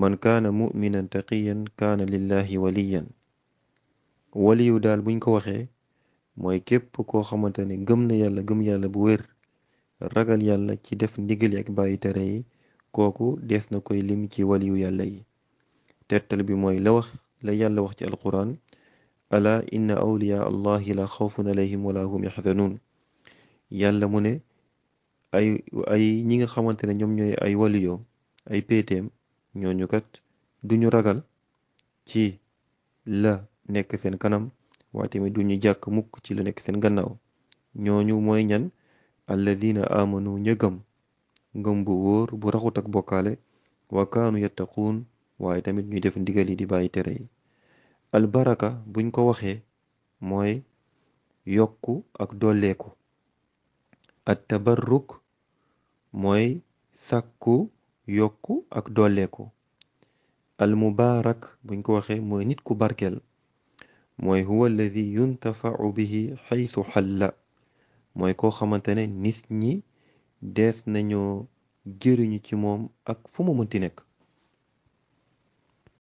man kaana muminan taqiyan kaana lillahi waliyan waliyu daal buñ ko waxee mooy képp koo xamante ne gëm na yàlla gëm yàlla bu wér ragal yàlla ci def ndigal yi ak bàyyi tere yi kooku dees na koy lim ci waliyu yàlla yi tettal bi mooy la wax la yàlla wax ci alquran ala inna awliya allahi la xawfun alayhim wala hum yaxzanuun yàlla mu ne ay ay ñi nga xamante ne ñoom ñooy ay waliyoom ay péeteem ñooñu kat duñu ragal ci la nekk seen kanam waaye tamit duñu jàkk mukk ci la nekk seen gannaaw ñooñu mooy ñan alladina amanu ña gëm ngëm bu wóor bu raxut ak bokkaale wa kaanu yattaquun waaye tamit ñuy def ndigal yi di bàyyi tere yi albaraka buñ ko waxee mooy yokku ak dolleeku at tabarruk mooy sàkku yokku ak dolleeku al mubaarak buñ ko waxee mooy nit ku barkeel mooy huwa alladi yuntafau bihi xaytu xalla mooy koo xamante ne nit ñi dees nañoo jëriñu ci moom ak fu mu mënti nekk